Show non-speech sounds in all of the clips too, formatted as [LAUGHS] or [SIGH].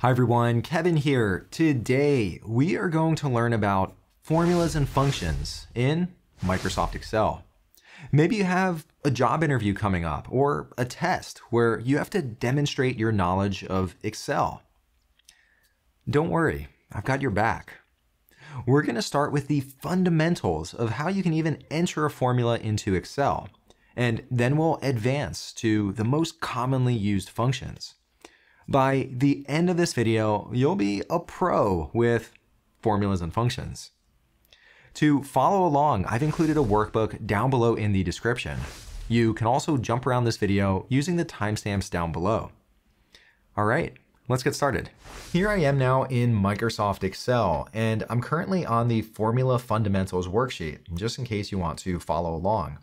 Hi everyone, Kevin here. Today we are going to learn about formulas and functions in Microsoft Excel. Maybe you have a job interview coming up or a test where you have to demonstrate your knowledge of Excel. Don't worry, I've got your back. We're going to start with the fundamentals of how you can even enter a formula into Excel, and then we'll advance to the most commonly used functions. By the end of this video, you'll be a pro with formulas and functions. To follow along, I've included a workbook down below in the description. You can also jump around this video using the timestamps down below. All right, let's get started. Here I am now in Microsoft Excel, and I'm currently on the Formula Fundamentals worksheet, just in case you want to follow along.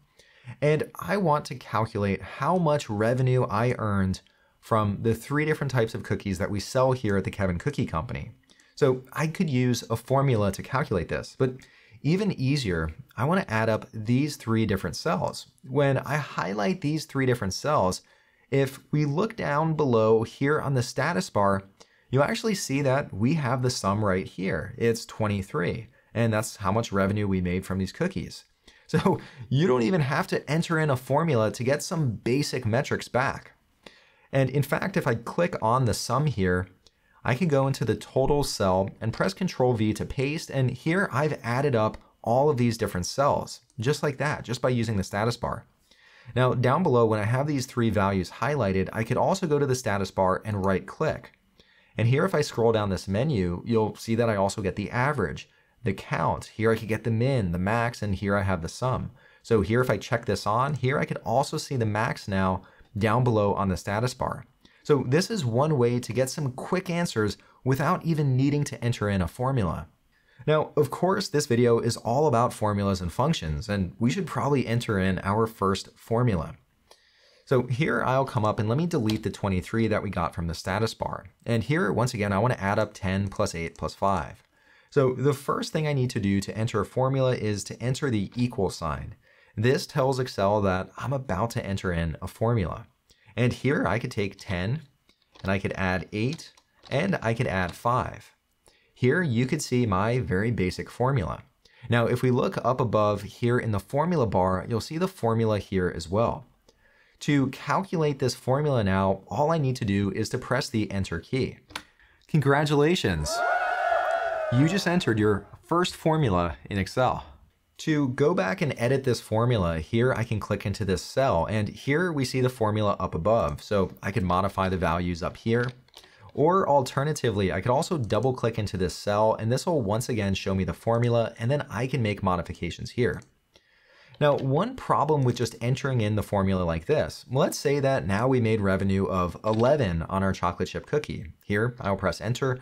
And I want to calculate how much revenue I earned from the three different types of cookies that we sell here at the Kevin Cookie Company. So I could use a formula to calculate this, but even easier, I want to add up these three different cells. When I highlight these three different cells, if we look down below here on the status bar, you'll actually see that we have the sum right here. It's 23, and that's how much revenue we made from these cookies. [LAUGHS] So you don't even have to enter in a formula to get some basic metrics back. And in fact, if I click on the sum here, I can go into the total cell and press Control V to paste. And here I've added up all of these different cells, just like that, just by using the status bar. Now down below, when I have these three values highlighted, I could also go to the status bar and right click. And here, if I scroll down this menu, you'll see that I also get the average, the count. Here I could get the min, the max, and here I have the sum. So here, if I check this on, here I could also see the max now down below on the status bar. So this is one way to get some quick answers without even needing to enter in a formula. Now, of course, this video is all about formulas and functions, and we should probably enter in our first formula. So here I'll come up and let me delete the 23 that we got from the status bar. And here, once again, I want to add up 10 plus 8 plus 5. So the first thing I need to do to enter a formula is to enter the equal sign. This tells Excel that I'm about to enter in a formula. And here I could take 10 and I could add 8 and I could add 5. Here you could see my very basic formula. Now if we look up above here in the formula bar, you'll see the formula here as well. To calculate this formula now, all I need to do is to press the enter key. Congratulations! You just entered your first formula in Excel. To go back and edit this formula, here I can click into this cell and here we see the formula up above. So I could modify the values up here. Or alternatively, I could also double click into this cell and this will once again show me the formula and then I can make modifications here. Now, one problem with just entering in the formula like this, let's say that now we made revenue of 11 on our chocolate chip cookie. Here, I'll press enter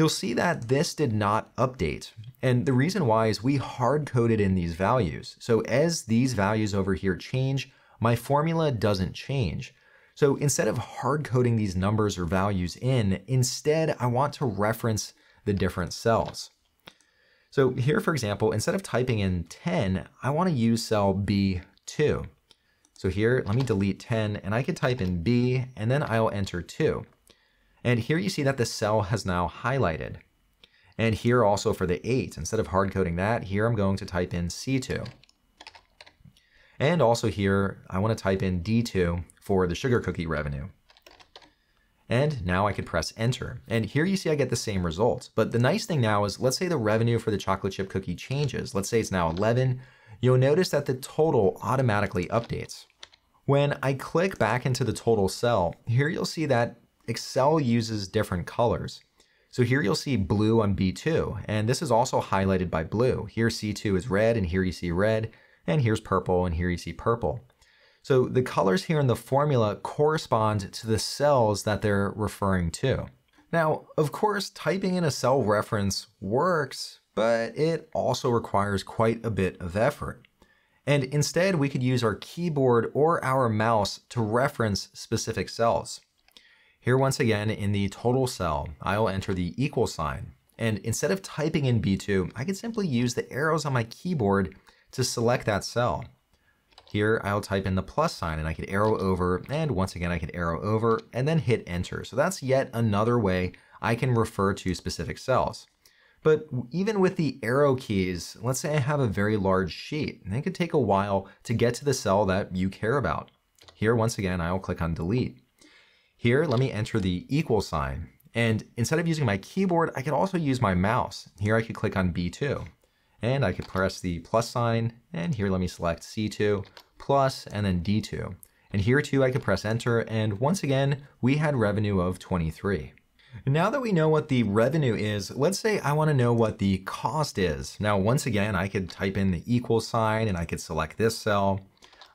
you'll see that this did not update. And the reason why is we hard coded in these values. So as these values over here change, my formula doesn't change. So instead of hard coding these numbers or values in, instead I want to reference the different cells. So here, for example, instead of typing in 10, I want to use cell B2. So here, let me delete 10 and I can type in B and then I'll enter 2. And here you see that the cell has now highlighted. And here also for the 8, instead of hard coding that, here I'm going to type in C2. And also here, I want to type in D2 for the sugar cookie revenue. And now I can press enter. And here you see I get the same result. But the nice thing now is, let's say the revenue for the chocolate chip cookie changes. Let's say it's now 11. You'll notice that the total automatically updates. When I click back into the total cell, here you'll see that Excel uses different colors. So here you'll see blue on B2, and this is also highlighted by blue. Here C2 is red, and here you see red, and here's purple, and here you see purple. So the colors here in the formula correspond to the cells that they're referring to. Now, of course, typing in a cell reference works, but it also requires quite a bit of effort. And instead, we could use our keyboard or our mouse to reference specific cells. Here once again in the total cell, I'll enter the equal sign. And instead of typing in B2, I can simply use the arrows on my keyboard to select that cell. Here I'll type in the plus sign and I can arrow over and once again I can arrow over and then hit enter. So that's yet another way I can refer to specific cells. But even with the arrow keys, let's say I have a very large sheet, and it could take a while to get to the cell that you care about. Here, once again, I'll click on delete. Here, let me enter the equal sign. And instead of using my keyboard, I could also use my mouse. Here I could click on B2. And I could press the plus sign, and here let me select C2, plus, and then D2. And here too I could press enter, and once again, we had revenue of 23. Now that we know what the revenue is, let's say I want to know what the cost is. Now, once again, I could type in the equal sign and I could select this cell.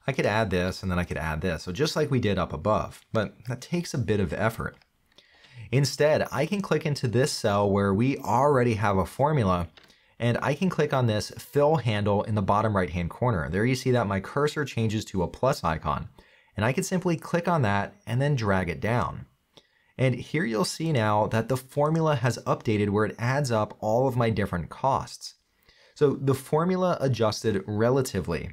I could add this and then I could add this. So just like we did up above, but that takes a bit of effort. Instead, I can click into this cell where we already have a formula and I can click on this fill handle in the bottom right hand corner. There you see that my cursor changes to a plus icon and I can simply click on that and then drag it down. And here you'll see now that the formula has updated where it adds up all of my different costs. So the formula adjusted relatively.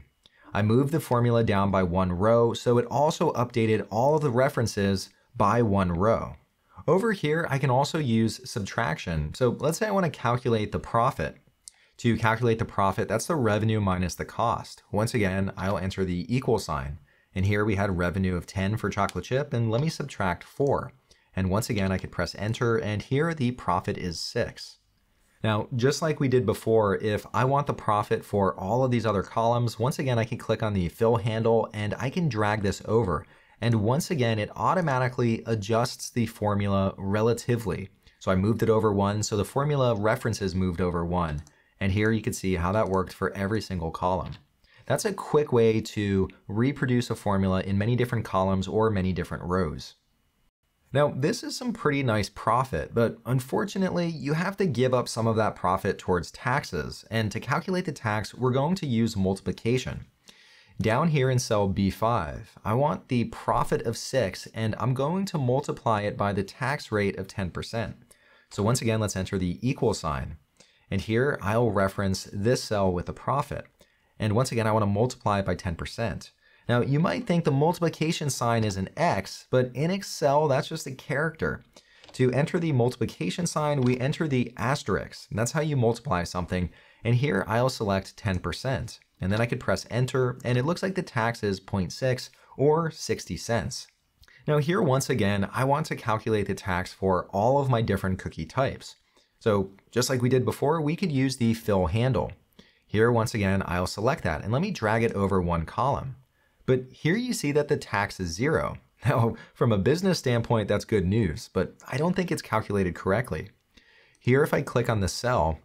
I moved the formula down by one row, so it also updated all of the references by one row. Over here, I can also use subtraction. So let's say I want to calculate the profit. To calculate the profit, that's the revenue minus the cost. Once again, I'll enter the equal sign. And here we had revenue of 10 for chocolate chip, and let me subtract 4. And once again, I could press enter and here the profit is six. Now, just like we did before, if I want the profit for all of these other columns, once again, I can click on the fill handle and I can drag this over. And once again, it automatically adjusts the formula relatively. So I moved it over one, so the formula references moved over one. And here you can see how that worked for every single column. That's a quick way to reproduce a formula in many different columns or many different rows. Now, this is some pretty nice profit, but unfortunately, you have to give up some of that profit towards taxes, and to calculate the tax, we're going to use multiplication. Down here in cell B5, I want the profit of 6, and I'm going to multiply it by the tax rate of 10%. So once again, let's enter the equal sign. And here, I'll reference this cell with the profit. And once again, I want to multiply it by 10%. Now, you might think the multiplication sign is an X, but in Excel, that's just a character. To enter the multiplication sign, we enter the asterisk. And that's how you multiply something. And here I'll select 10%. And then I could press enter, and it looks like the tax is 0.6 or 60 cents. Now here, once again, I want to calculate the tax for all of my different cookie types. So just like we did before, we could use the fill handle. Here, once again, I'll select that, and let me drag it over one column. But here you see that the tax is zero. [LAUGHS] Now, from a business standpoint, that's good news, but I don't think it's calculated correctly. Here, if I click on the cell,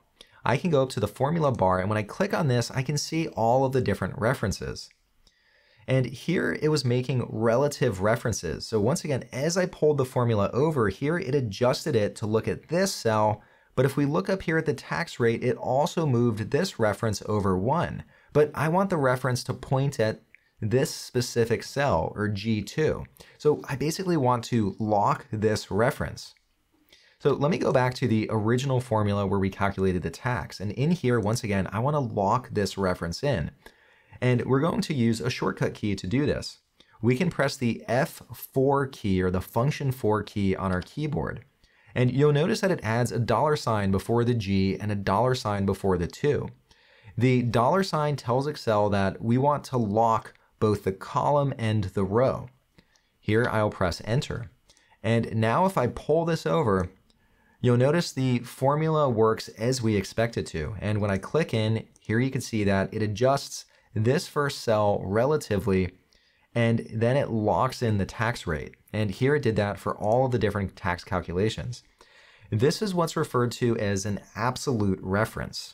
I can go up to the formula bar, and when I click on this, I can see all of the different references. And here it was making relative references. So once again, as I pulled the formula over here, it adjusted it to look at this cell. But if we look up here at the tax rate, it also moved this reference over one. But I want the reference to point at this specific cell, or G2. So I basically want to lock this reference. So let me go back to the original formula where we calculated the tax. And in here, once again, I want to lock this reference in. And we're going to use a shortcut key to do this. We can press the F4 key or the function 4 key on our keyboard. And you'll notice that it adds a dollar sign before the G and a dollar sign before the 2. The dollar sign tells Excel that we want to lock both the column and the row. Here I'll press enter. And now if I pull this over, you'll notice the formula works as we expect it to. And when I click in, here you can see that it adjusts this first cell relatively, and then it locks in the tax rate. And here it did that for all of the different tax calculations. This is what's referred to as an absolute reference.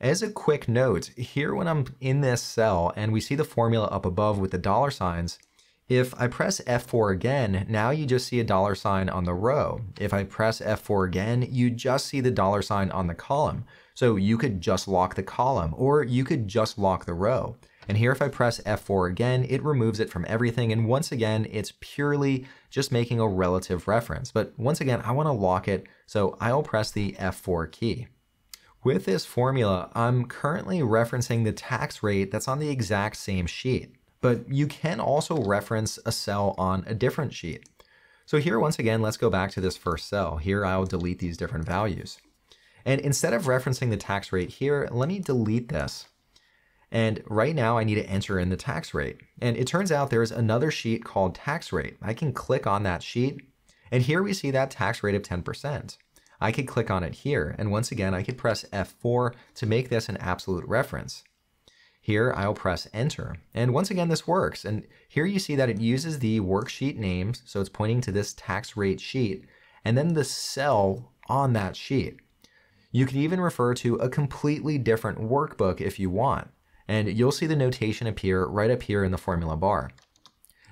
As a quick note, here when I'm in this cell and we see the formula up above with the dollar signs, if I press F4 again, now you just see a dollar sign on the row. If I press F4 again, you just see the dollar sign on the column. So you could just lock the column or you could just lock the row. And here if I press F4 again, it removes it from everything. And once again, it's purely just making a relative reference. But once again, I wanna lock it, so I'll press the F4 key. With this formula, I'm currently referencing the tax rate that's on the exact same sheet, but you can also reference a cell on a different sheet. So here, once again, let's go back to this first cell. Here, I'll delete these different values. And instead of referencing the tax rate here, let me delete this. And right now I need to enter in the tax rate. And it turns out there's another sheet called tax rate. I can click on that sheet and here we see that tax rate of 10%. I could click on it here, and once again, I could press F4 to make this an absolute reference. Here, I'll press enter. And once again, this works. And here you see that it uses the worksheet names, so it's pointing to this tax rate sheet, and then the cell on that sheet. You could even refer to a completely different workbook if you want, and you'll see the notation appear right up here in the formula bar.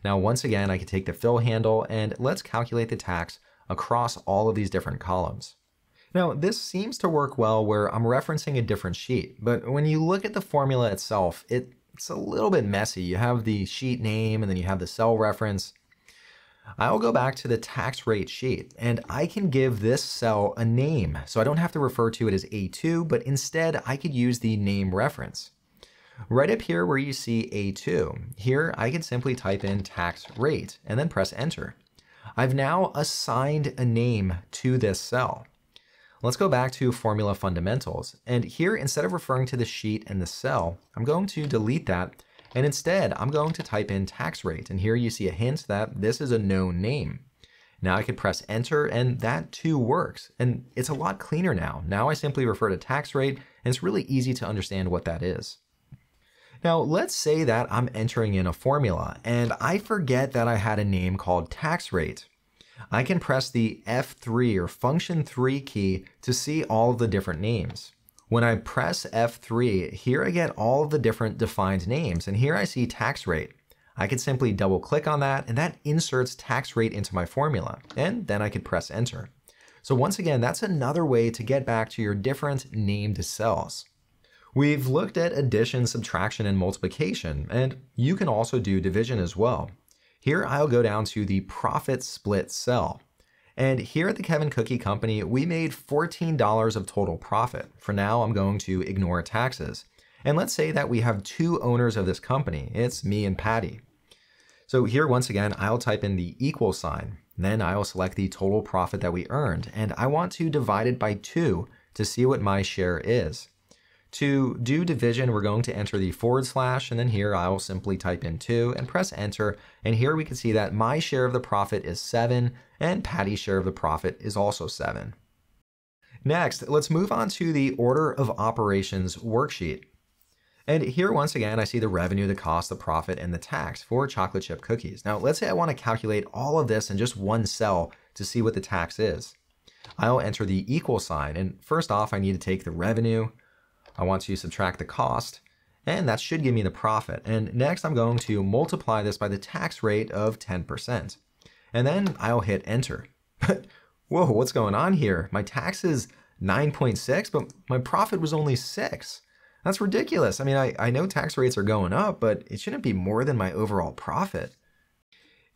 Now, once again, I can take the fill handle and let's calculate the tax across all of these different columns. Now, this seems to work well where I'm referencing a different sheet, but when you look at the formula itself, it, it's a little bit messy. You have the sheet name and then you have the cell reference. I'll go back to the tax rate sheet and I can give this cell a name. So I don't have to refer to it as A2, but instead I could use the name reference. Right up here where you see A2, here I can simply type in tax rate and then press enter. I've now assigned a name to this cell. Let's go back to formula fundamentals. And here, instead of referring to the sheet and the cell, I'm going to delete that. And instead, I'm going to type in tax rate. And here you see a hint that this is a known name. Now I could press enter and that too works. And it's a lot cleaner now. Now I simply refer to tax rate and it's really easy to understand what that is. Now, let's say that I'm entering in a formula and I forget that I had a name called tax rate. I can press the F3 or function 3 key to see all of the different names. When I press F3, here I get all of the different defined names, and here I see tax rate. I can simply double click on that, and that inserts tax rate into my formula, and then I could press enter. So once again, that's another way to get back to your different named cells. We've looked at addition, subtraction, and multiplication, and you can also do division as well. Here I'll go down to the profit split cell. And here at the Kevin Cookie Company, we made $14 of total profit. For now, I'm going to ignore taxes. And let's say that we have two owners of this company. It's me and Patty. So here, once again, I'll type in the equal sign. Then I'll select the total profit that we earned. And I want to divide it by two to see what my share is. To do division, we're going to enter the forward slash, and then here I will simply type in 2 and press enter. And here we can see that my share of the profit is 7, and Patty's share of the profit is also 7. Next, let's move on to the order of operations worksheet. And here, once again, I see the revenue, the cost, the profit, and the tax for chocolate chip cookies. Now, let's say I want to calculate all of this in just one cell to see what the tax is. I'll enter the equal sign, and first off, I need to take the revenue, I want to subtract the cost, and that should give me the profit. And next I'm going to multiply this by the tax rate of 10%. And then I'll hit enter. But [LAUGHS] whoa, what's going on here? My tax is 9.6, but my profit was only 6. That's ridiculous. I mean, I, I know tax rates are going up, but it shouldn't be more than my overall profit.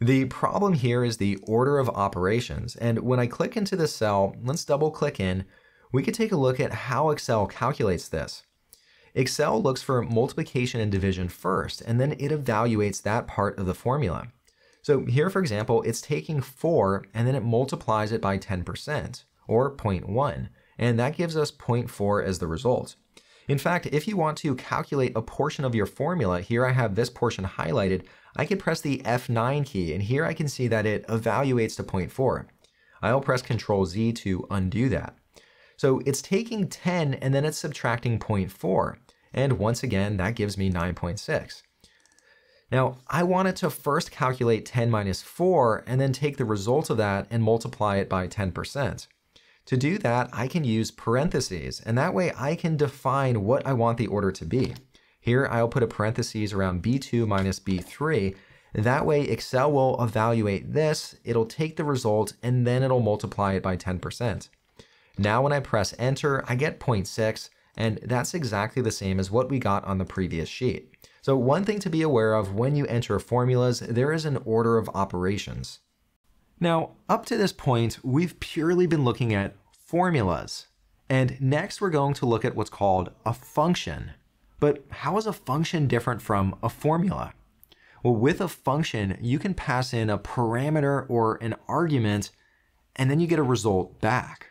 The problem here is the order of operations. And when I click into the cell, let's double click in, we could take a look at how Excel calculates this. Excel looks for multiplication and division first, and then it evaluates that part of the formula. So here, for example, it's taking 4 and then it multiplies it by 10%, or 0.1, and that gives us 0.4 as the result. In fact, if you want to calculate a portion of your formula, here I have this portion highlighted, I can press the F9 key, and here I can see that it evaluates to 0.4. I'll press Ctrl Z to undo that. So it's taking 10 and then it's subtracting 0.4. And once again, that gives me 9.6. Now, I wanted to first calculate 10 minus 4 and then take the result of that and multiply it by 10%. To do that, I can use parentheses, and that way I can define what I want the order to be. Here, I'll put a parentheses around B2 minus B3. That way, Excel will evaluate this, it'll take the result, and then it'll multiply it by 10%. Now when I press enter, I get 0.6, and that's exactly the same as what we got on the previous sheet. So one thing to be aware of when you enter formulas, there is an order of operations. Now, up to this point, we've purely been looking at formulas. And next we're going to look at what's called a function. But how is a function different from a formula? Well, with a function, you can pass in a parameter or an argument, and then you get a result back.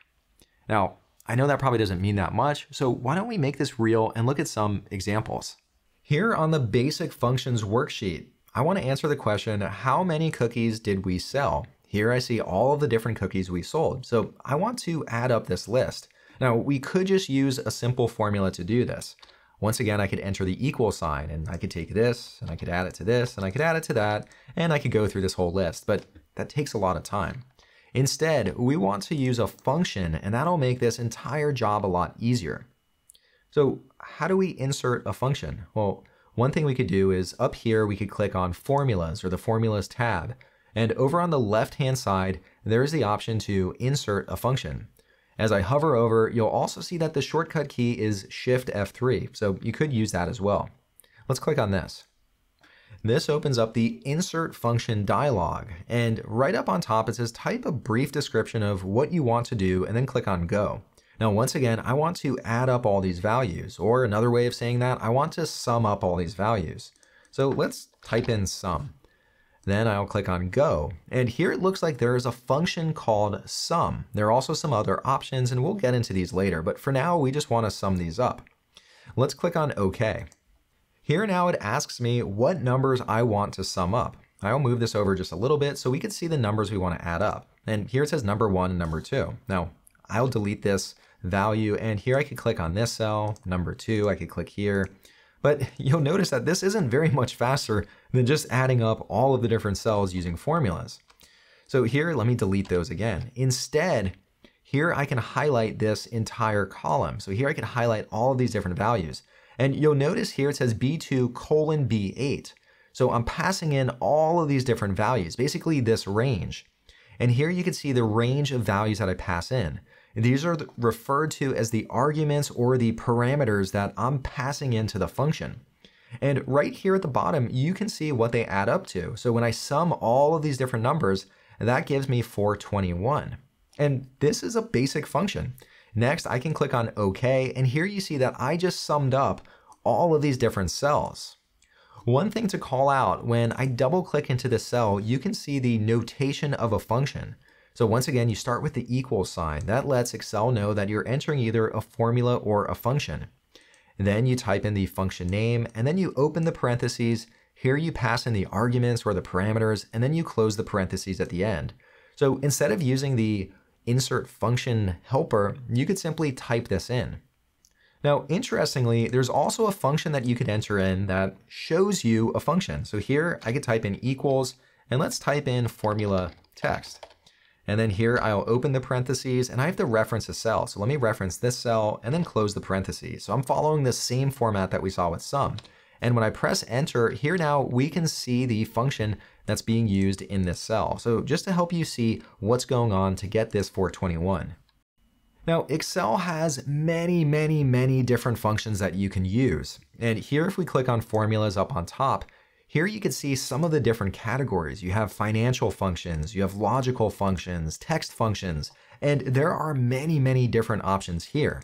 Now, I know that probably doesn't mean that much, so why don't we make this real and look at some examples. Here on the basic functions worksheet, I want to answer the question, how many cookies did we sell? Here I see all of the different cookies we sold, so I want to add up this list. Now, we could just use a simple formula to do this. Once again, I could enter the equal sign and I could take this and I could add it to this and I could add it to that and I could go through this whole list, but that takes a lot of time. Instead, we want to use a function and that'll make this entire job a lot easier. So how do we insert a function? Well, one thing we could do is up here, we could click on formulas or the formulas tab. And over on the left-hand side, there's the option to insert a function. As I hover over, you'll also see that the shortcut key is Shift F3, so you could use that as well. Let's click on this. This opens up the Insert Function dialog, and right up on top it says type a brief description of what you want to do and then click on Go. Now once again, I want to add up all these values, or another way of saying that, I want to sum up all these values. So let's type in sum. Then I'll click on go. And here it looks like there is a function called sum. There are also some other options and we'll get into these later, but for now we just want to sum these up. Let's click on OK. Here now it asks me what numbers I want to sum up. I'll move this over just a little bit so we can see the numbers we want to add up. And here it says number one and number two. Now I'll delete this value and here I could click on this cell, number two, I could click here. But [LAUGHS] you'll notice that this isn't very much faster than just adding up all of the different cells using formulas. So here, let me delete those again. Instead, here I can highlight this entire column. So here I can highlight all of these different values. And you'll notice here it says B2 colon B8. So I'm passing in all of these different values, basically this range. And here you can see the range of values that I pass in. These are referred to as the arguments or the parameters that I'm passing into the function. And right here at the bottom, you can see what they add up to. So when I sum all of these different numbers, that gives me 421. And this is a basic function. Next, I can click on OK, and here you see that I just summed up all of these different cells. One thing to call out, when I double click into the cell, you can see the notation of a function. So once again, you start with the equal sign. That lets Excel know that you're entering either a formula or a function. Then you type in the function name, and then you open the parentheses. Here you pass in the arguments or the parameters, and then you close the parentheses at the end. So instead of using the insert function helper, you could simply type this in. Now, interestingly, there's also a function that you could enter in that shows you a function. So here I could type in equals, and let's type in formula text. And then here I'll open the parentheses and I have to reference a cell. So let me reference this cell and then close the parentheses. So I'm following the same format that we saw with sum. And when I press enter, here now we can see the function that's being used in this cell. So just to help you see what's going on to get this 421. Now, Excel has many, many, many different functions that you can use. And here, if we click on formulas up on top, here you can see some of the different categories. You have financial functions, you have logical functions, text functions, and there are many, many different options here.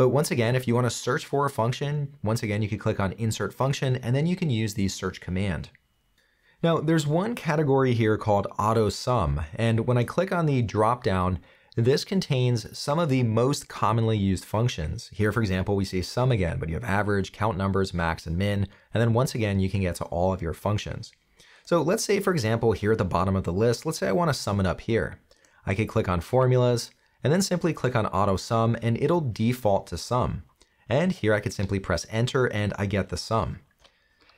But once again, if you want to search for a function, once again, you can click on insert function and then you can use the search command. Now, there's one category here called auto sum, and when I click on the drop down, this contains some of the most commonly used functions. Here, for example, we see sum again, but you have average, count numbers, max, and min, and then once again, you can get to all of your functions. So let's say, for example, here at the bottom of the list, let's say I want to sum it up here. I could click on formulas, and then simply click on auto sum, and it'll default to sum. And here I could simply press enter, and I get the sum.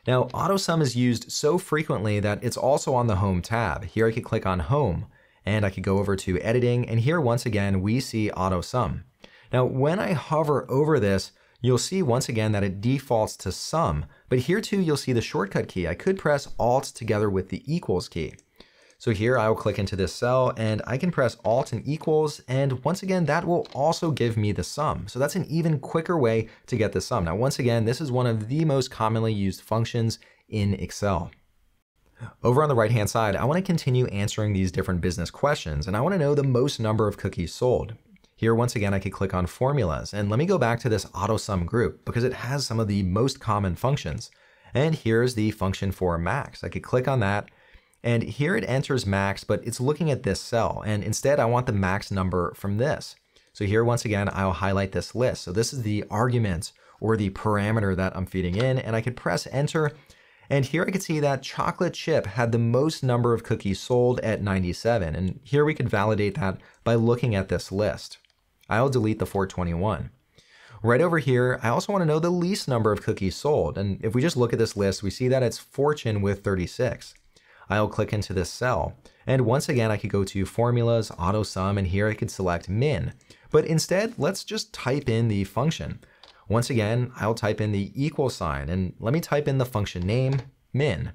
Now, auto sum is used so frequently that it's also on the home tab. Here I could click on home, and I could go over to editing and here once again we see auto sum. Now when I hover over this you'll see once again that it defaults to sum but here too you'll see the shortcut key. I could press alt together with the equals key. So here I will click into this cell and I can press alt and equals and once again that will also give me the sum. So that's an even quicker way to get the sum. Now once again this is one of the most commonly used functions in Excel. Over on the right hand side, I want to continue answering these different business questions and I want to know the most number of cookies sold. Here, once again, I could click on formulas and let me go back to this auto sum group because it has some of the most common functions. And here's the function for max. I could click on that and here it enters max, but it's looking at this cell. And instead I want the max number from this. So here, once again, I'll highlight this list. So this is the argument or the parameter that I'm feeding in, and I could press enter. And here I could see that chocolate chip had the most number of cookies sold at 97. And here we could validate that by looking at this list. I'll delete the 421. Right over here, I also want to know the least number of cookies sold. And if we just look at this list, we see that it's Fortune with 36. I'll click into this cell. And once again, I could go to formulas, auto sum, and here I could select min. But instead, let's just type in the function. Once again, I'll type in the equal sign and let me type in the function name, min.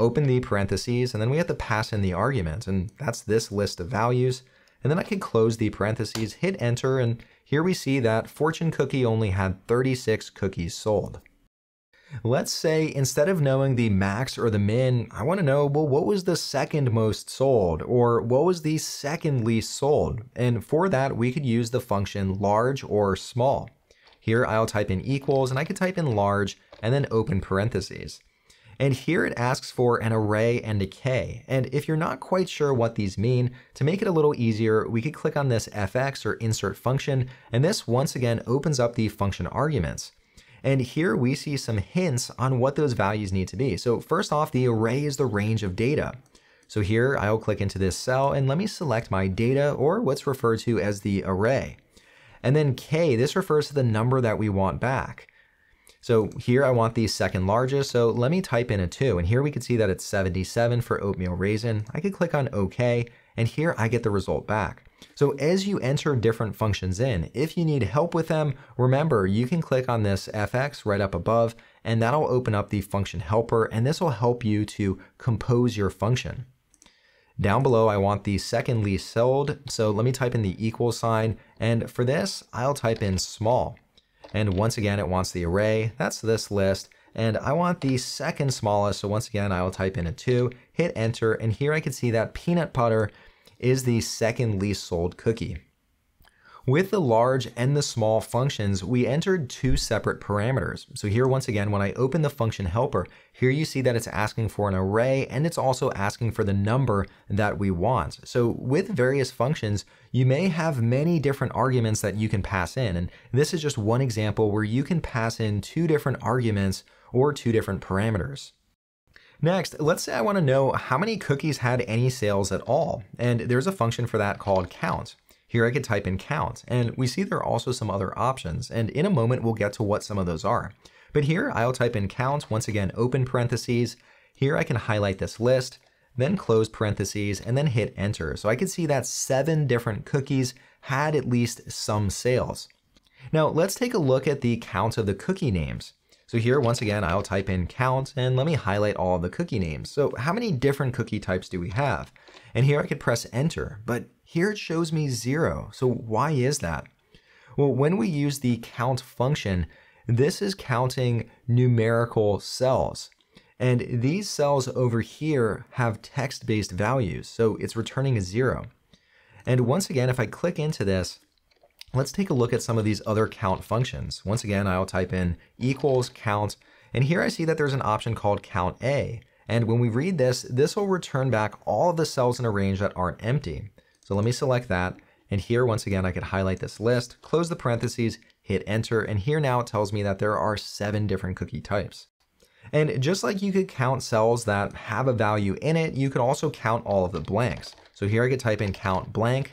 Open the parentheses and then we have to pass in the argument and that's this list of values. And then I can close the parentheses, hit enter, and here we see that Fortune Cookie only had 36 cookies sold. Let's say instead of knowing the max or the min, I want to know, well, what was the second most sold or what was the second least sold? And for that, we could use the function large or small. Here I'll type in equals and I could type in large and then open parentheses. And here it asks for an array and a k. And if you're not quite sure what these mean, to make it a little easier, we could click on this fx or insert function, and this once again opens up the function arguments. And here we see some hints on what those values need to be. So first off, the array is the range of data. So here I'll click into this cell and let me select my data or what's referred to as the array. And then K, this refers to the number that we want back. So here I want the second largest, so let me type in a 2, and here we can see that it's 77 for oatmeal raisin. I could click on OK, and here I get the result back. So as you enter different functions in, if you need help with them, remember you can click on this FX right up above and that'll open up the function helper and this will help you to compose your function. Down below, I want the second least sold, so let me type in the equal sign, and for this, I'll type in small. And once again, it wants the array, that's this list, and I want the second smallest, so once again, I'll type in a 2, hit enter, and here I can see that peanut butter is the second least sold cookie. With the large and the small functions, we entered two separate parameters. So here, once again, when I open the function helper, here you see that it's asking for an array and it's also asking for the number that we want. So with various functions, you may have many different arguments that you can pass in. And this is just one example where you can pass in two different arguments or two different parameters. Next, let's say I want to know how many cookies had any sales at all, and there's a function for that called count. Here I could type in count, and we see there are also some other options, and in a moment we'll get to what some of those are. But here I'll type in count, once again open parentheses, here I can highlight this list, then close parentheses, and then hit enter. So I can see that seven different cookies had at least some sales. Now let's take a look at the count of the cookie names. So here, once again, I'll type in count and let me highlight all the cookie names. So how many different cookie types do we have? And here I could press enter, but here it shows me zero. So why is that? Well, when we use the count function, this is counting numerical cells. And these cells over here have text-based values, so it's returning a zero. And once again, if I click into this, Let's take a look at some of these other count functions. Once again, I'll type in equals count, and here I see that there's an option called count A. And when we read this, this will return back all of the cells in a range that aren't empty. So let me select that. And here, once again, I could highlight this list, close the parentheses, hit enter, and here now it tells me that there are seven different cookie types. And just like you could count cells that have a value in it, you could also count all of the blanks. So here I could type in count blank,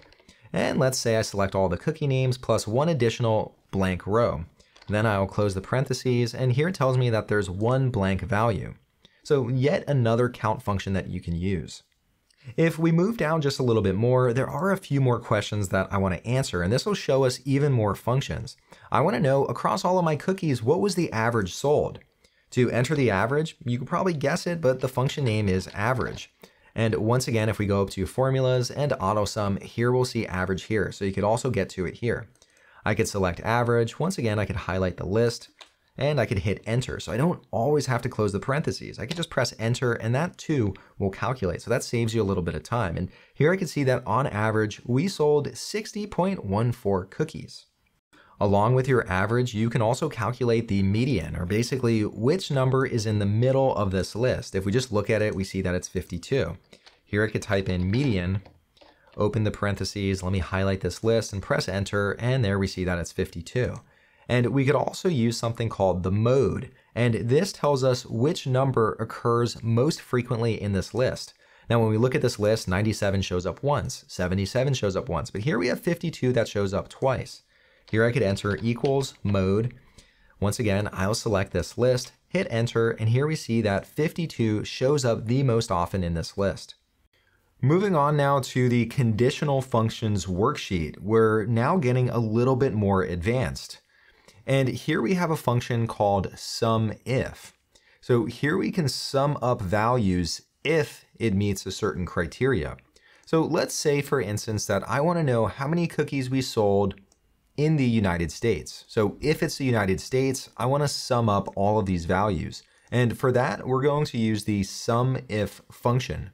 and let's say I select all the cookie names plus one additional blank row. Then I'll close the parentheses, and here it tells me that there's one blank value. So yet another count function that you can use. If we move down just a little bit more, there are a few more questions that I want to answer, and this will show us even more functions. I want to know, across all of my cookies, what was the average sold? To enter the average, you could probably guess it, but the function name is average. And once again, if we go up to formulas and auto sum, here we'll see average here. So you could also get to it here. I could select average. Once again, I could highlight the list and I could hit enter. So I don't always have to close the parentheses. I could just press enter and that too will calculate. So that saves you a little bit of time. And here I can see that on average, we sold 60.14 cookies. Along with your average, you can also calculate the median, or basically which number is in the middle of this list. If we just look at it, we see that it's 52. Here I could type in median, open the parentheses, let me highlight this list and press enter, and there we see that it's 52. And we could also use something called the mode, and this tells us which number occurs most frequently in this list. Now, when we look at this list, 97 shows up once, 77 shows up once, but here we have 52 that shows up twice. Here I could enter equals mode. Once again, I'll select this list, hit enter, and here we see that 52 shows up the most often in this list. Moving on now to the conditional functions worksheet, we're now getting a little bit more advanced. And here we have a function called SUMIF. So here we can sum up values if it meets a certain criteria. So let's say, for instance, that I want to know how many cookies we sold in the United States. So if it's the United States, I want to sum up all of these values. And for that, we're going to use the sum if function.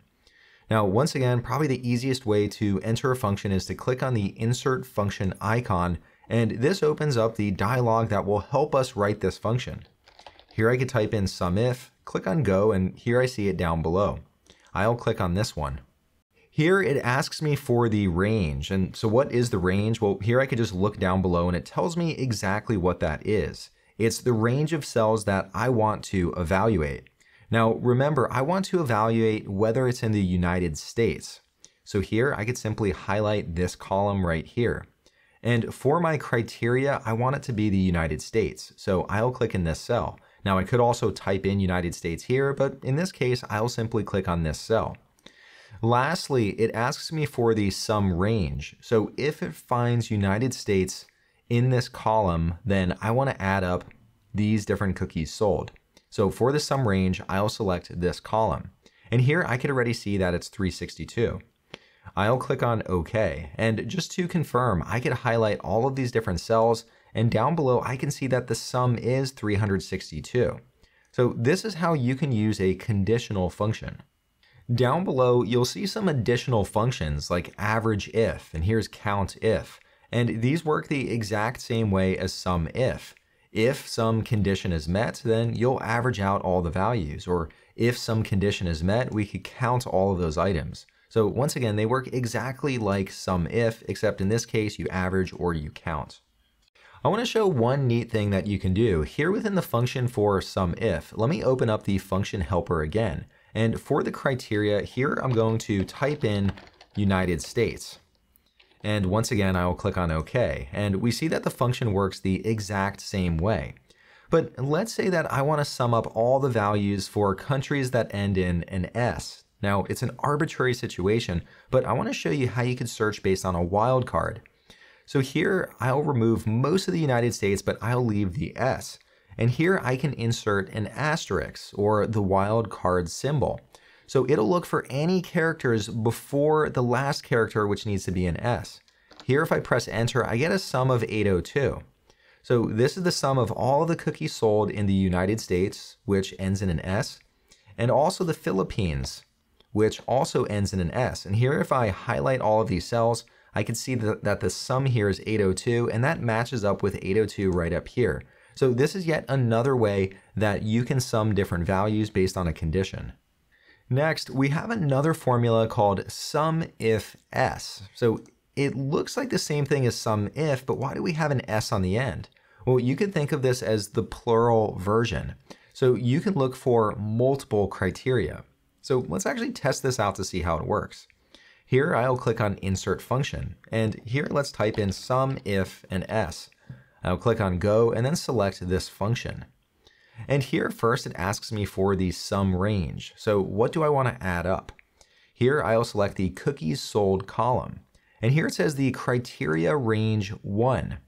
Now, once again, probably the easiest way to enter a function is to click on the insert function icon, and this opens up the dialog that will help us write this function. Here I could type in sum if, click on go, and here I see it down below. I'll click on this one. Here it asks me for the range. And so what is the range? Well, here I could just look down below and it tells me exactly what that is. It's the range of cells that I want to evaluate. Now, remember, I want to evaluate whether it's in the United States. So here I could simply highlight this column right here. And for my criteria, I want it to be the United States. So I'll click in this cell. Now I could also type in United States here, but in this case, I'll simply click on this cell. Lastly, it asks me for the sum range. So if it finds United States in this column, then I want to add up these different cookies sold. So for the sum range, I'll select this column. And here I could already see that it's 362. I'll click on OK. And just to confirm, I could highlight all of these different cells. And down below, I can see that the sum is 362. So this is how you can use a conditional function. Down below, you'll see some additional functions like average if, and here's count if. And these work the exact same way as sum if. If some condition is met, then you'll average out all the values. Or if some condition is met, we could count all of those items. So once again, they work exactly like sum if, except in this case, you average or you count. I want to show one neat thing that you can do. Here within the function for sum if, let me open up the function helper again. And for the criteria, here I'm going to type in United States. And once again, I will click on OK. And we see that the function works the exact same way. But let's say that I want to sum up all the values for countries that end in an S. Now, it's an arbitrary situation, but I want to show you how you can search based on a wildcard. So here, I'll remove most of the United States, but I'll leave the S. And here I can insert an asterisk or the wildcard symbol. So it'll look for any characters before the last character, which needs to be an S. Here, if I press enter, I get a sum of 802. So this is the sum of all the cookies sold in the United States, which ends in an S, and also the Philippines, which also ends in an S. And here, if I highlight all of these cells, I can see that, that the sum here is 802, and that matches up with 802 right up here. So this is yet another way that you can sum different values based on a condition. Next, we have another formula called sum if s. So it looks like the same thing as sum if, but why do we have an s on the end? Well, you can think of this as the plural version. So you can look for multiple criteria. So let's actually test this out to see how it works. Here I'll click on insert function, and here let's type in sum if and s. I'll click on Go and then select this function. And here first it asks me for the sum range. So what do I want to add up? Here I'll select the cookies sold column. And here it says the criteria range 1.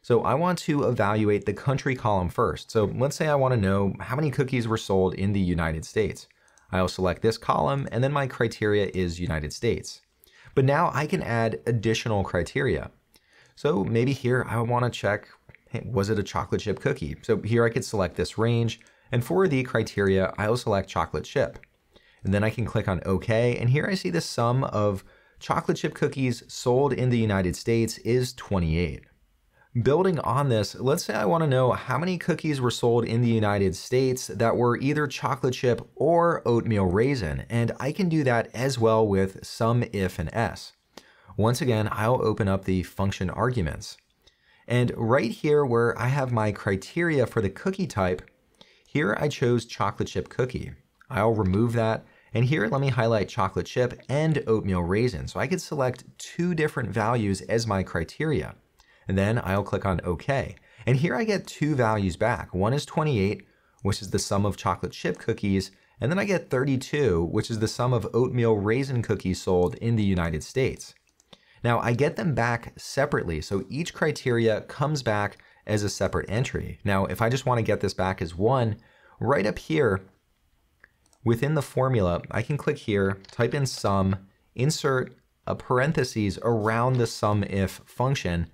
So I want to evaluate the country column first. So let's say I want to know how many cookies were sold in the United States. I'll select this column and then my criteria is United States. But now I can add additional criteria. So maybe here I want to check, hey, was it a chocolate chip cookie? So here I could select this range, and for the criteria, I'll select chocolate chip. And then I can click on OK, and here I see the sum of chocolate chip cookies sold in the United States is 28. Building on this, let's say I want to know how many cookies were sold in the United States that were either chocolate chip or oatmeal raisin, and I can do that as well with sum if and s. Once again, I'll open up the function arguments. And right here where I have my criteria for the cookie type, here I chose chocolate chip cookie. I'll remove that, and here let me highlight chocolate chip and oatmeal raisin, so I could select two different values as my criteria and then I'll click on OK. And here I get two values back. One is 28, which is the sum of chocolate chip cookies, and then I get 32, which is the sum of oatmeal raisin cookies sold in the United States. Now I get them back separately, so each criteria comes back as a separate entry. Now if I just want to get this back as one, right up here within the formula, I can click here, type in sum, insert a parentheses around the sum if function,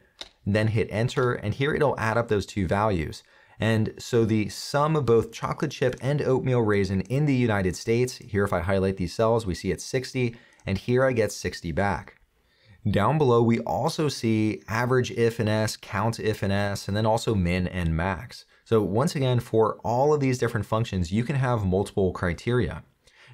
then hit enter, and here it'll add up those two values. And so the sum of both chocolate chip and oatmeal raisin in the United States, here if I highlight these cells, we see it's 60, and here I get 60 back. Down below, we also see average if and s, count if and s, and then also min and max. So once again, for all of these different functions, you can have multiple criteria.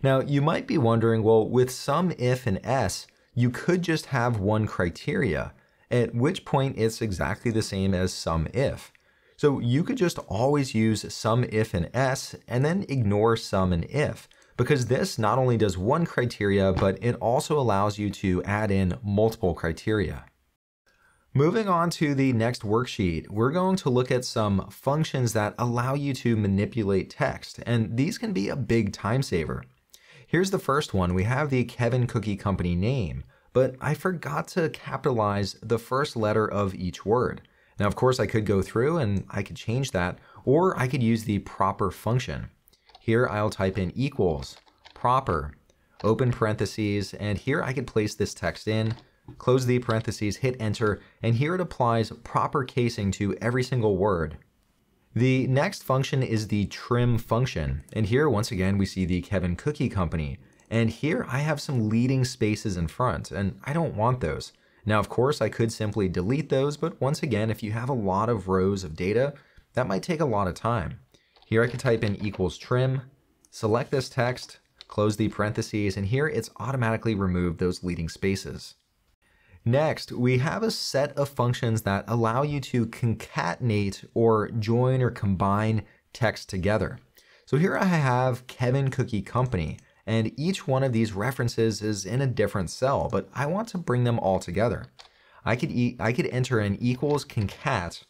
Now, you might be wondering, well, with sum if and s, you could just have one criteria at which point it's exactly the same as sum if. So you could just always use sum if and s and then ignore some and if because this not only does one criteria, but it also allows you to add in multiple criteria. Moving on to the next worksheet, we're going to look at some functions that allow you to manipulate text, and these can be a big time saver. Here's the first one. We have the Kevin Cookie Company name but I forgot to capitalize the first letter of each word. Now, of course, I could go through and I could change that, or I could use the proper function. Here I'll type in equals, proper, open parentheses, and here I can place this text in, close the parentheses, hit enter, and here it applies proper casing to every single word. The next function is the trim function, and here once again we see the Kevin Cookie Company. And here I have some leading spaces in front, and I don't want those. Now, of course, I could simply delete those, but once again, if you have a lot of rows of data, that might take a lot of time. Here I can type in equals trim, select this text, close the parentheses, and here it's automatically removed those leading spaces. Next, we have a set of functions that allow you to concatenate or join or combine text together. So here I have Kevin Cookie Company, and each one of these references is in a different cell, but I want to bring them all together. I could, e I could enter an equals concat,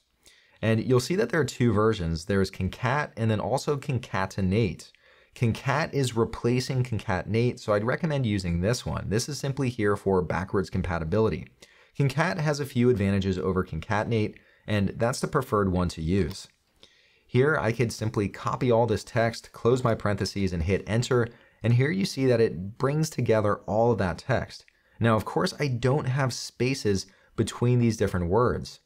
and you'll see that there are two versions. There's concat and then also concatenate. Concat is replacing concatenate, so I'd recommend using this one. This is simply here for backwards compatibility. Concat has a few advantages over concatenate, and that's the preferred one to use. Here, I could simply copy all this text, close my parentheses, and hit enter, and here you see that it brings together all of that text. Now, of course, I don't have spaces between these different words.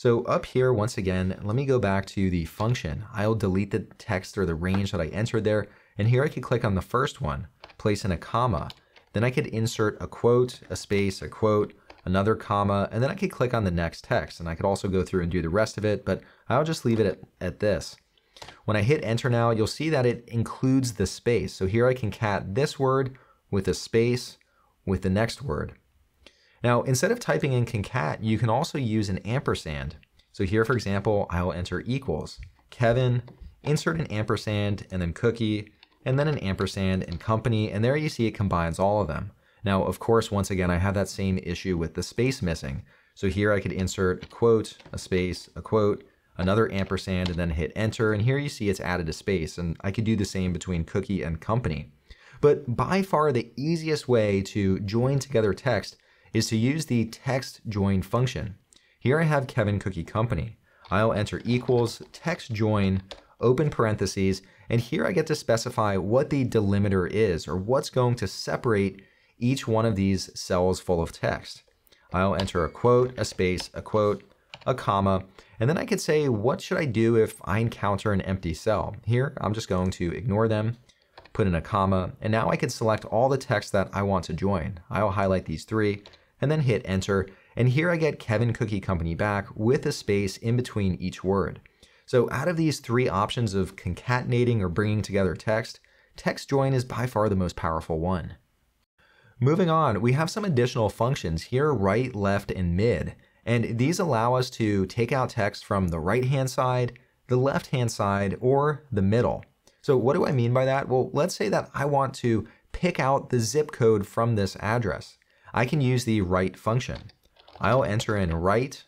So up here, once again, let me go back to the function. I'll delete the text or the range that I entered there. And here I could click on the first one, place in a comma. Then I could insert a quote, a space, a quote, another comma, and then I could click on the next text. And I could also go through and do the rest of it, but I'll just leave it at, at this. When I hit enter now, you'll see that it includes the space. So here I can cat this word with a space with the next word. Now, instead of typing in concat, you can also use an ampersand. So here, for example, I will enter equals. Kevin, insert an ampersand, and then cookie, and then an ampersand and company, and there you see it combines all of them. Now, of course, once again, I have that same issue with the space missing. So here I could insert a quote, a space, a quote, another ampersand, and then hit enter. And here you see it's added a space. And I could do the same between cookie and company. But by far the easiest way to join together text is to use the text join function. Here I have Kevin Cookie Company. I'll enter equals text join, open parentheses, and here I get to specify what the delimiter is or what's going to separate each one of these cells full of text. I'll enter a quote, a space, a quote, a comma, and then I could say, what should I do if I encounter an empty cell? Here, I'm just going to ignore them, put in a comma, and now I can select all the text that I want to join. I'll highlight these three, and then hit enter, And here I get Kevin Cookie Company back with a space in between each word. So out of these three options of concatenating or bringing together text, text join is by far the most powerful one. Moving on, we have some additional functions here, right, left, and mid. And these allow us to take out text from the right-hand side, the left-hand side, or the middle. So what do I mean by that? Well, let's say that I want to pick out the zip code from this address. I can use the right function. I'll enter in right,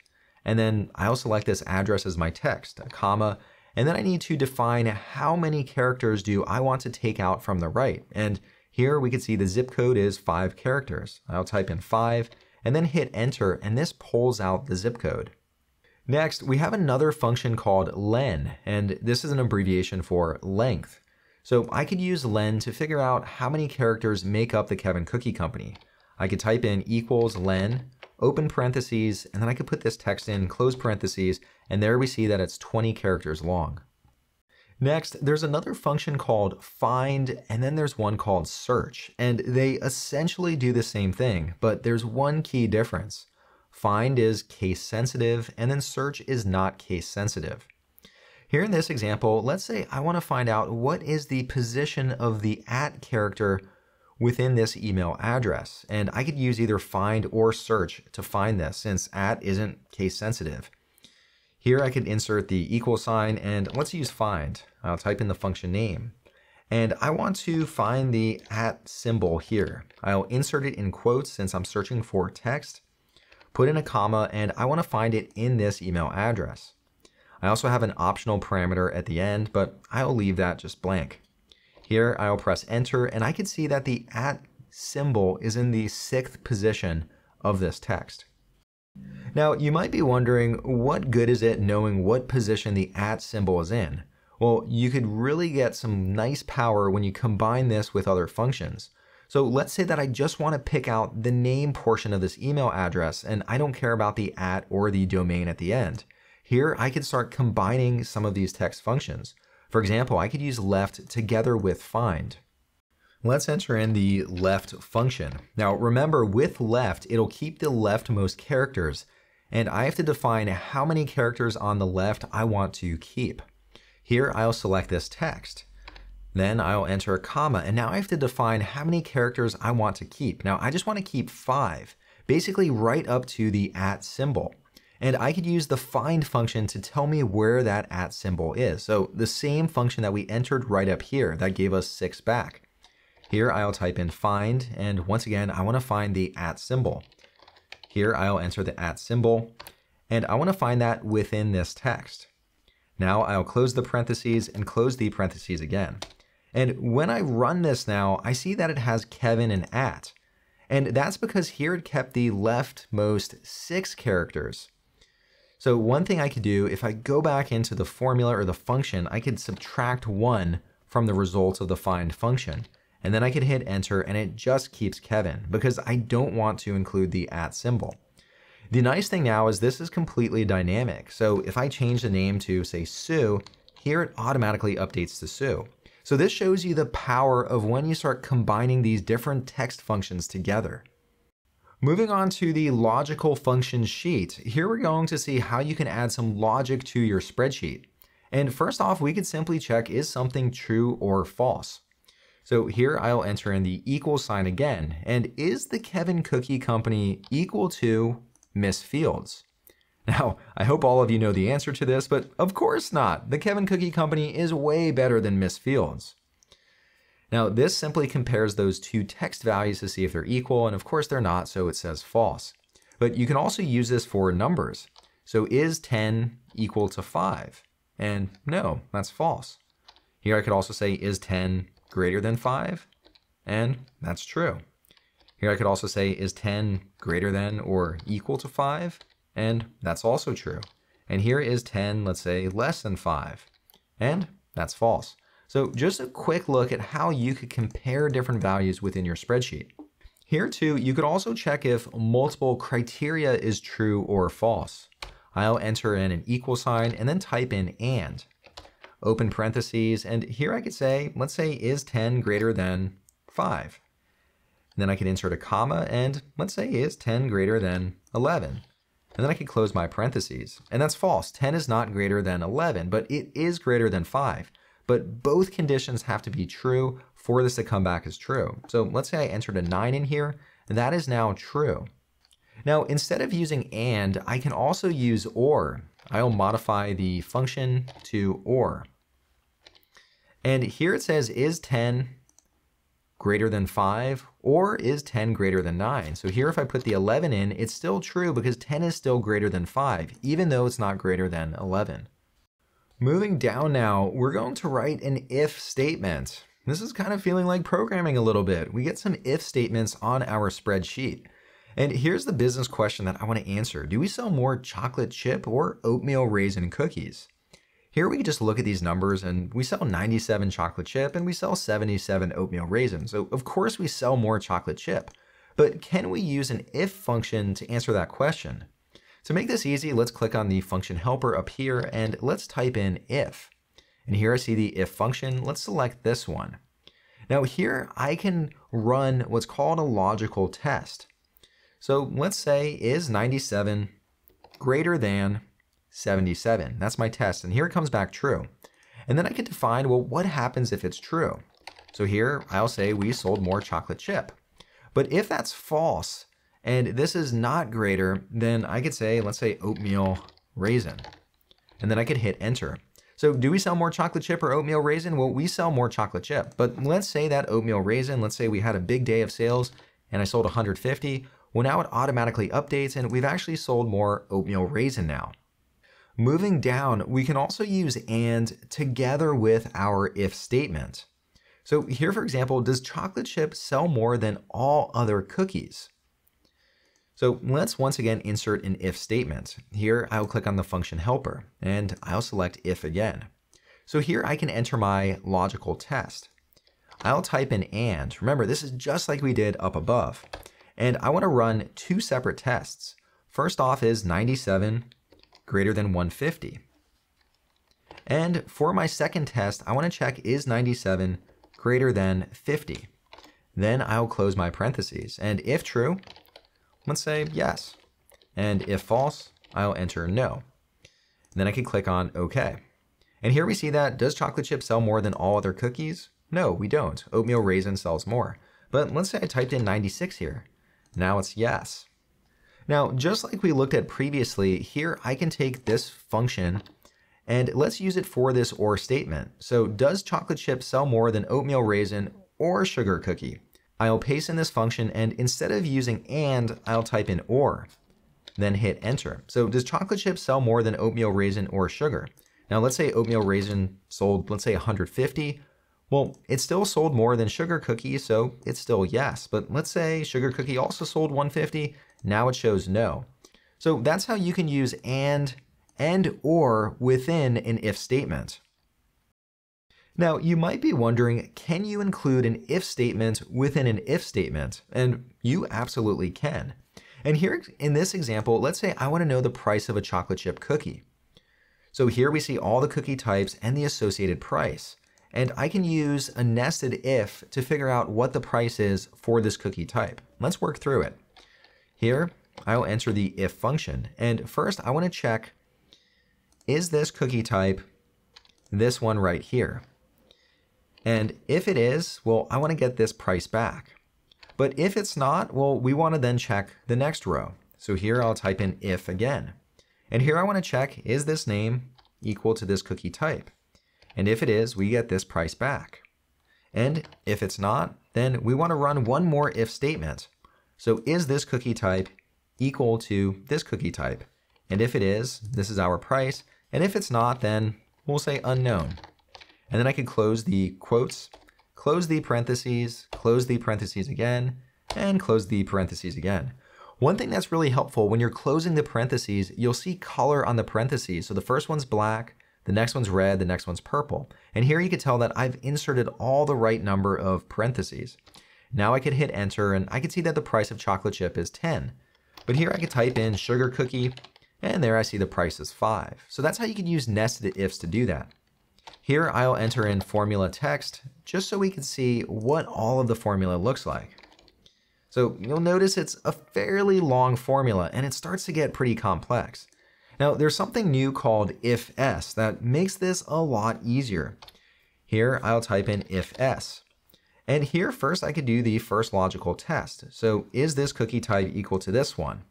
and then I'll select this address as my text, a comma, and then I need to define how many characters do I want to take out from the right. And here we can see the zip code is five characters. I'll type in five and then hit enter and this pulls out the zip code. Next, we have another function called len, and this is an abbreviation for length. So I could use len to figure out how many characters make up the Kevin Cookie Company. I could type in equals len, open parentheses, and then I could put this text in close parentheses, and there we see that it's 20 characters long. Next, there's another function called find, and then there's one called search, and they essentially do the same thing, but there's one key difference. Find is case sensitive, and then search is not case sensitive. Here in this example, let's say I want to find out what is the position of the at character within this email address. And I could use either find or search to find this since at isn't case sensitive. Here I could insert the equal sign and let's use find. I'll type in the function name. And I want to find the at symbol here. I'll insert it in quotes since I'm searching for text, put in a comma, and I want to find it in this email address. I also have an optional parameter at the end, but I'll leave that just blank. Here I'll press enter and I can see that the at symbol is in the sixth position of this text. Now you might be wondering what good is it knowing what position the at symbol is in? Well, you could really get some nice power when you combine this with other functions. So let's say that I just want to pick out the name portion of this email address and I don't care about the at or the domain at the end. Here I could start combining some of these text functions. For example, I could use left together with find. Let's enter in the left function. Now remember, with left, it'll keep the leftmost characters, and I have to define how many characters on the left I want to keep. Here, I'll select this text. Then I'll enter a comma, and now I have to define how many characters I want to keep. Now, I just want to keep five, basically right up to the at symbol. And I could use the find function to tell me where that at symbol is. So the same function that we entered right up here that gave us six back. Here I'll type in find, and once again, I wanna find the at symbol. Here I'll enter the at symbol, and I wanna find that within this text. Now I'll close the parentheses and close the parentheses again. And when I run this now, I see that it has Kevin and at. And that's because here it kept the leftmost six characters. So one thing I could do, if I go back into the formula or the function, I could subtract one from the results of the find function. And then I could hit enter and it just keeps Kevin because I don't want to include the at symbol. The nice thing now is this is completely dynamic. So if I change the name to say Sue, here it automatically updates to Sue. So this shows you the power of when you start combining these different text functions together. Moving on to the logical function sheet, here we're going to see how you can add some logic to your spreadsheet. And first off, we could simply check is something true or false. So here I'll enter in the equal sign again, and is the Kevin Cookie Company equal to Mrs. Fields? Now, I hope all of you know the answer to this, but of course not. The Kevin Cookie Company is way better than Mrs. Fields. Now this simply compares those two text values to see if they're equal, and of course they're not, so it says false. But you can also use this for numbers. So is 10 equal to 5? And no, that's false. Here I could also say is 10 greater than 5? And that's true. Here I could also say is 10 greater than or equal to 5? And that's also true. And here is 10, let's say, less than 5? And that's false. So just a quick look at how you could compare different values within your spreadsheet. Here too, you could also check if multiple criteria is true or false. I'll enter in an equal sign and then type in and. Open parentheses, and here I could say, let's say is 10 greater than 5. And then I can insert a comma and let's say is 10 greater than 11. And then I can close my parentheses. And that's false. 10 is not greater than 11, but it is greater than 5. But both conditions have to be true for this to come back as true. So let's say I entered a 9 in here, and that is now true. Now, instead of using AND, I can also use OR. I'll modify the function to OR. And here it says, is 10 greater than 5, or is 10 greater than 9? So here if I put the 11 in, it's still true because 10 is still greater than 5, even though it's not greater than 11. Moving down now, we're going to write an if statement. This is kind of feeling like programming a little bit. We get some if statements on our spreadsheet. And here's the business question that I want to answer. Do we sell more chocolate chip or oatmeal raisin cookies? Here we just look at these numbers and we sell 97 chocolate chip and we sell 77 oatmeal raisins. So of course we sell more chocolate chip. But can we use an if function to answer that question? To make this easy, let's click on the function helper up here and let's type in if. And here I see the if function. Let's select this one. Now here I can run what's called a logical test. So let's say is 97 greater than 77. That's my test, and here it comes back true. And then I can define, well, what happens if it's true? So here I'll say we sold more chocolate chip. But if that's false, and this is not greater, than, I could say, let's say oatmeal raisin. And then I could hit enter. So do we sell more chocolate chip or oatmeal raisin? Well, we sell more chocolate chip, but let's say that oatmeal raisin, let's say we had a big day of sales and I sold 150. Well, now it automatically updates and we've actually sold more oatmeal raisin now. Moving down, we can also use AND together with our if statement. So here, for example, does chocolate chip sell more than all other cookies? So let's once again insert an if statement. Here, I'll click on the function helper, and I'll select if again. So here I can enter my logical test. I'll type in AND. Remember, this is just like we did up above. And I want to run two separate tests. First off is 97 greater than 150. And for my second test, I want to check is 97 greater than 50. Then I'll close my parentheses. And if true, let's say yes. And if false, I'll enter no. then I can click on OK. And here we see that does chocolate chip sell more than all other cookies? No, we don't. Oatmeal raisin sells more. But let's say I typed in 96 here. Now it's yes. Now, just like we looked at previously, here I can take this function and let's use it for this OR statement. So does chocolate chip sell more than oatmeal raisin or sugar cookie? I'll paste in this function and instead of using AND, I'll type in OR, then hit enter. So does chocolate chip sell more than oatmeal raisin or sugar? Now let's say oatmeal raisin sold, let's say 150. Well, it still sold more than sugar cookie, so it's still yes. But let's say sugar cookie also sold 150. Now it shows no. So that's how you can use and, and or within an if statement. Now, you might be wondering, can you include an if statement within an if statement? And you absolutely can. And here in this example, let's say I want to know the price of a chocolate chip cookie. So here we see all the cookie types and the associated price. And I can use a nested if to figure out what the price is for this cookie type. Let's work through it. Here, I will enter the if function. And first, I want to check, is this cookie type this one right here? And if it is, well, I want to get this price back. But if it's not, well, we want to then check the next row. So here I'll type in if again. And here I want to check, is this name equal to this cookie type? And if it is, we get this price back. And if it's not, then we want to run one more if statement. So is this cookie type equal to this cookie type? And if it is, this is our price. And if it's not, then we'll say unknown. And then I can close the quotes, close the parentheses, close the parentheses again, and close the parentheses again. One thing that's really helpful when you're closing the parentheses, you'll see color on the parentheses. So the first one's black, the next one's red, the next one's purple. And here you can tell that I've inserted all the right number of parentheses. Now I could hit enter and I could see that the price of chocolate chip is 10. But here I could type in sugar cookie and there I see the price is 5. So that's how you can use nested ifs to do that. Here I'll enter in formula text just so we can see what all of the formula looks like. So you'll notice it's a fairly long formula and it starts to get pretty complex. Now there's something new called if-s that makes this a lot easier. Here I'll type in if-s. And here first I could do the first logical test. So is this cookie type equal to this one?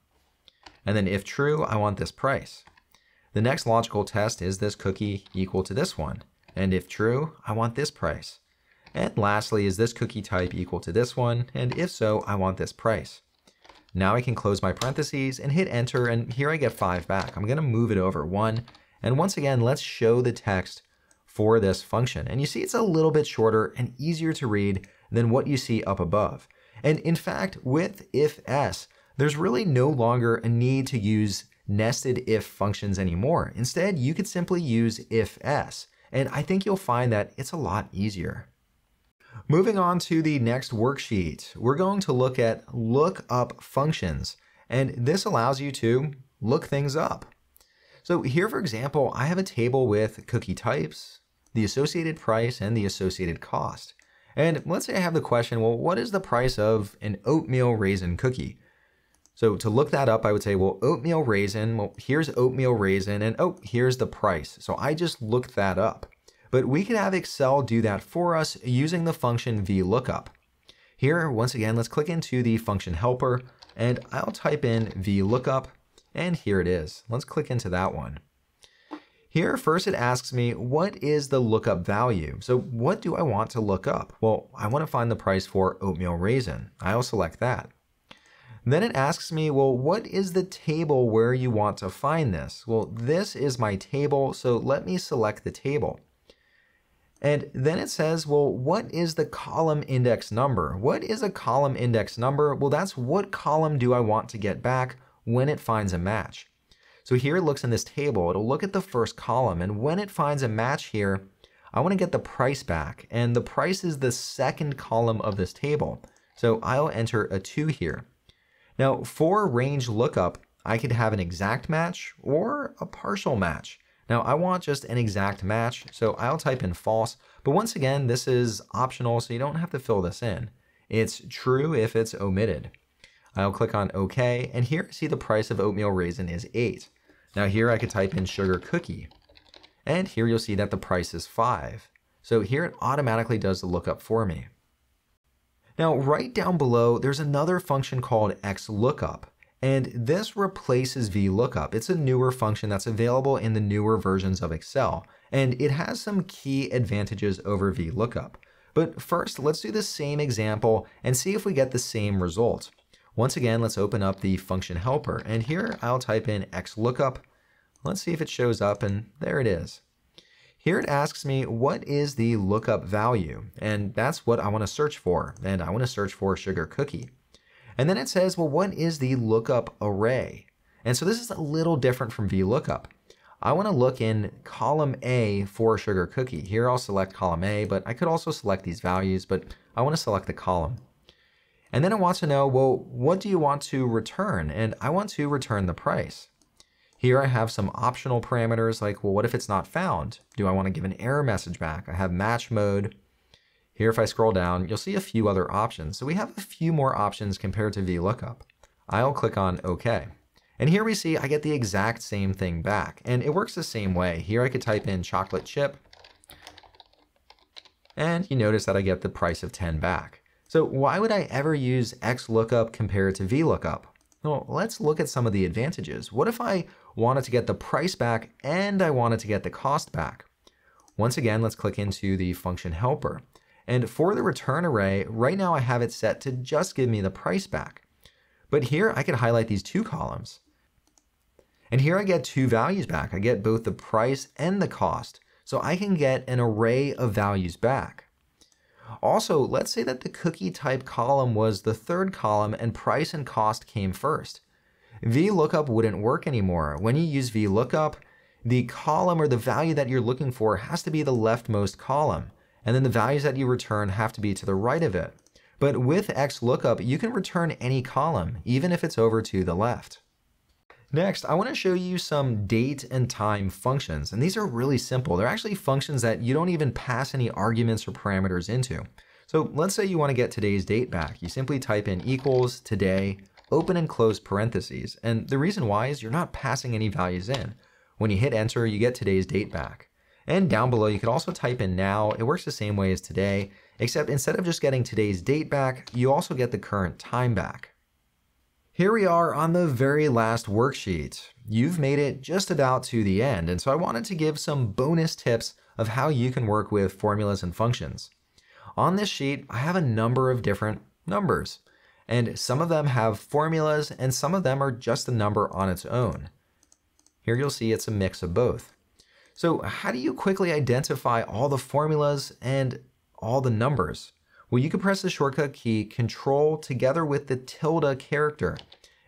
And then if true, I want this price. The next logical test is this cookie equal to this one? And if true, I want this price. And lastly, is this cookie type equal to this one? And if so, I want this price. Now I can close my parentheses and hit enter and here I get five back. I'm gonna move it over one. And once again, let's show the text for this function. And you see it's a little bit shorter and easier to read than what you see up above. And in fact, with if-s, there's really no longer a need to use nested if functions anymore. Instead, you could simply use if-s. And I think you'll find that it's a lot easier. Moving on to the next worksheet, we're going to look at lookup functions. And this allows you to look things up. So here, for example, I have a table with cookie types, the associated price, and the associated cost. And let's say I have the question, well, what is the price of an oatmeal raisin cookie? So to look that up, I would say, well, oatmeal raisin, well, here's oatmeal raisin, and oh, here's the price. So I just looked that up. But we could have Excel do that for us using the function VLOOKUP. Here, once again, let's click into the function helper, and I'll type in VLOOKUP, and here it is. Let's click into that one. Here, first it asks me, what is the lookup value? So what do I want to look up? Well, I want to find the price for oatmeal raisin. I'll select that. Then it asks me, well, what is the table where you want to find this? Well, this is my table, so let me select the table. And then it says, well, what is the column index number? What is a column index number? Well, that's what column do I want to get back when it finds a match. So here it looks in this table, it'll look at the first column, and when it finds a match here, I want to get the price back, and the price is the second column of this table. So I'll enter a 2 here. Now, for range lookup, I could have an exact match or a partial match. Now, I want just an exact match, so I'll type in false, but once again, this is optional, so you don't have to fill this in. It's true if it's omitted. I'll click on OK, and here I see the price of oatmeal raisin is 8. Now here I could type in sugar cookie, and here you'll see that the price is 5. So here it automatically does the lookup for me. Now right down below, there's another function called XLOOKUP, and this replaces VLOOKUP. It's a newer function that's available in the newer versions of Excel, and it has some key advantages over VLOOKUP. But first, let's do the same example and see if we get the same result. Once again, let's open up the function helper. And here I'll type in xlookup. Let's see if it shows up, and there it is. Here it asks me, what is the lookup value? And that's what I want to search for. And I want to search for sugar cookie. And then it says, well, what is the lookup array? And so this is a little different from VLOOKUP. I want to look in column A for sugar cookie. Here I'll select column A, but I could also select these values, but I want to select the column. And then it wants to know, well, what do you want to return? And I want to return the price. Here I have some optional parameters like, well, what if it's not found? Do I want to give an error message back? I have match mode. Here, if I scroll down, you'll see a few other options. So we have a few more options compared to VLOOKUP. I'll click on OK. And here we see I get the exact same thing back. And it works the same way. Here I could type in chocolate chip. And you notice that I get the price of 10 back. So why would I ever use XLOOKUP compared to VLOOKUP? Well, let's look at some of the advantages. What if I wanted to get the price back and I wanted to get the cost back? Once again, let's click into the function helper. And for the return array, right now I have it set to just give me the price back. But here I could highlight these two columns. And here I get two values back. I get both the price and the cost. So I can get an array of values back. Also, let's say that the cookie type column was the third column and price and cost came first. VLOOKUP wouldn't work anymore. When you use VLOOKUP, the column or the value that you're looking for has to be the leftmost column, and then the values that you return have to be to the right of it. But with XLOOKUP, you can return any column, even if it's over to the left. Next, I want to show you some date and time functions, and these are really simple. They're actually functions that you don't even pass any arguments or parameters into. So let's say you want to get today's date back. You simply type in equals today, open and close parentheses. And the reason why is you're not passing any values in. When you hit enter, you get today's date back. And down below, you can also type in now. It works the same way as today, except instead of just getting today's date back, you also get the current time back. Here we are on the very last worksheet. You've made it just about to the end, and so I wanted to give some bonus tips of how you can work with formulas and functions. On this sheet, I have a number of different numbers, and some of them have formulas and some of them are just a number on its own. Here you'll see it's a mix of both. So how do you quickly identify all the formulas and all the numbers? Well, you can press the shortcut key Control together with the tilde character,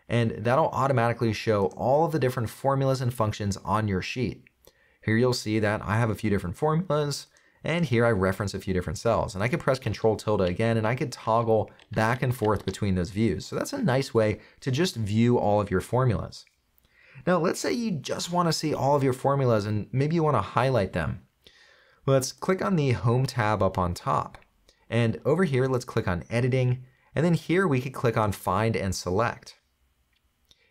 and that'll automatically show all of the different formulas and functions on your sheet. Here you'll see that I have a few different formulas, and here I reference a few different cells. And I could press Control tilde again, and I could toggle back and forth between those views. So that's a nice way to just view all of your formulas. Now, let's say you just want to see all of your formulas and maybe you want to highlight them. Let's click on the Home tab up on top. And over here, let's click on Editing. And then here we could click on Find and Select.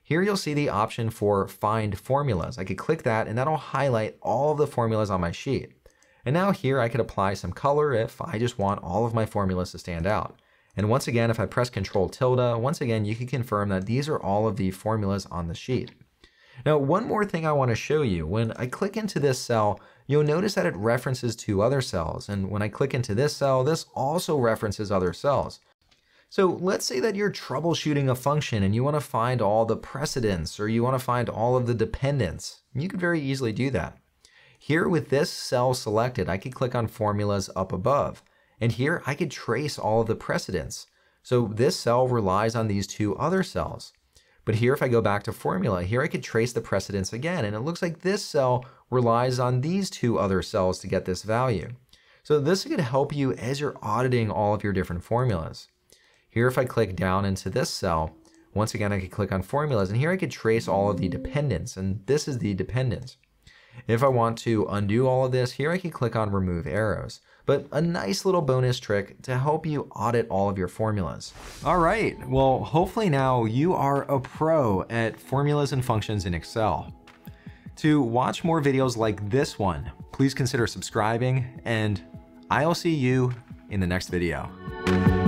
Here you'll see the option for Find Formulas. I could click that and that'll highlight all of the formulas on my sheet. And now here I could apply some color if I just want all of my formulas to stand out. And once again, if I press Control tilde, once again, you can confirm that these are all of the formulas on the sheet. Now, one more thing I want to show you. When I click into this cell, you'll notice that it references two other cells. And when I click into this cell, this also references other cells. So let's say that you're troubleshooting a function and you want to find all the precedents or you want to find all of the dependents. You could very easily do that. Here with this cell selected, I could click on formulas up above. And here I could trace all of the precedents. So this cell relies on these two other cells. But here, if I go back to formula, here I could trace the precedents again. And it looks like this cell relies on these two other cells to get this value. So this could help you as you're auditing all of your different formulas. Here, if I click down into this cell, once again, I could click on formulas. And here I could trace all of the dependents. And this is the dependent. If I want to undo all of this, here I can click on remove arrows. But a nice little bonus trick to help you audit all of your formulas. All right, well, hopefully now you are a pro at formulas and functions in Excel. To watch more videos like this one, please consider subscribing and I'll see you in the next video.